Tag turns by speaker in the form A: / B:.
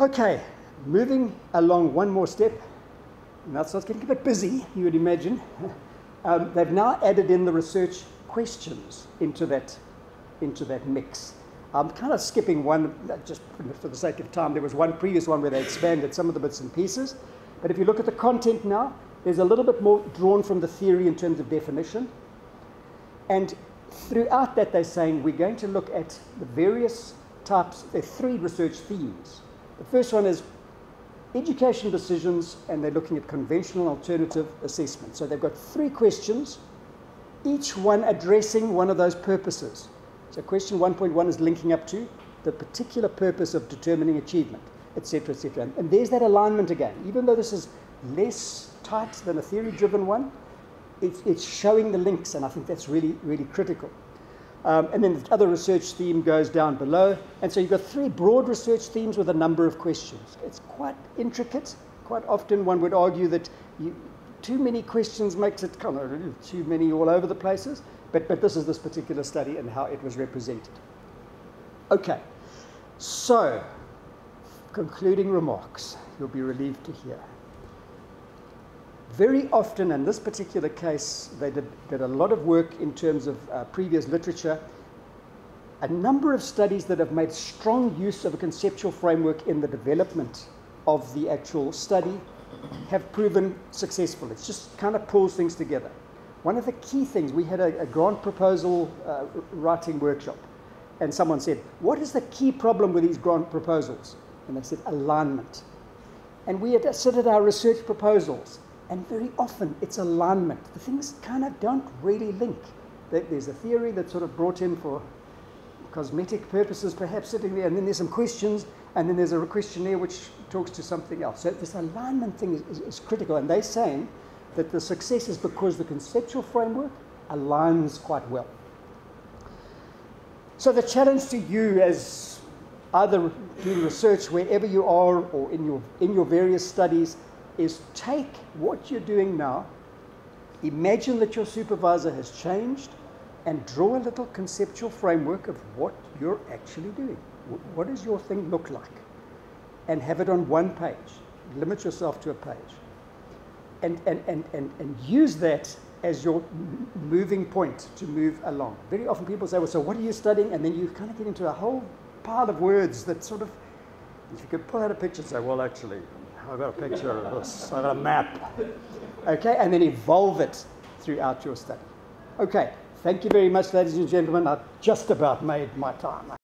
A: Okay, moving along one more step. Now it starts getting a bit busy, you would imagine. Um, they've now added in the research questions into that, into that mix. I'm kind of skipping one, just for the sake of time. There was one previous one where they expanded some of the bits and pieces. But if you look at the content now, there's a little bit more drawn from the theory in terms of definition. And throughout that, they're saying we're going to look at the various types, there are three research themes. The first one is education decisions, and they're looking at conventional alternative assessment. So they've got three questions, each one addressing one of those purposes. So question 1.1 is linking up to the particular purpose of determining achievement, etc., etc. And, there's that alignment again. Even though this is less tight than a theory-driven one, it's, it's showing the links, and I think that's really, really critical. Um, and then the other research theme goes down below. And so you've got three broad research themes with a number of questions. It's quite intricate. Quite often one would argue that you, too many questions makes it kind of too many all over the places. But, but this is this particular study and how it was represented. Okay, so concluding remarks. You'll be relieved to hear. Very often, in this particular case, they did, did a lot of work in terms of uh, previous literature. A number of studies that have made strong use of a conceptual framework in the development of the actual study have proven successful. It just kind of pulls things together. One of the key things, we had a, a grant proposal uh, writing workshop, and someone said, What is the key problem with these grant proposals? And they said, Alignment. And we had submitted our research proposals, and very often it's alignment. The things kind of don't really link. There's a theory that's sort of brought in for cosmetic purposes, perhaps sitting there, and then there's some questions, and then there's a questionnaire which talks to something else. So this alignment thing is, is, is critical, and they're saying that the success is because the conceptual framework aligns quite well. So the challenge to you as either doing research wherever you are or in your, in your various studies is take what you're doing now, imagine that your supervisor has changed, and draw a little conceptual framework of what you're actually doing. What does your thing look like? And have it on one page. Limit yourself to a page. And, and, and, and, and use that as your moving point to move along. Very often people say, well, so what are you studying? And then you kind of get into a whole pile of words that sort of, if you could pull out a picture and say, well, actually, I've got a picture of this, I've got a map. Okay, and then evolve it throughout your study. Okay, thank you very much, ladies and gentlemen. I've just about made my time.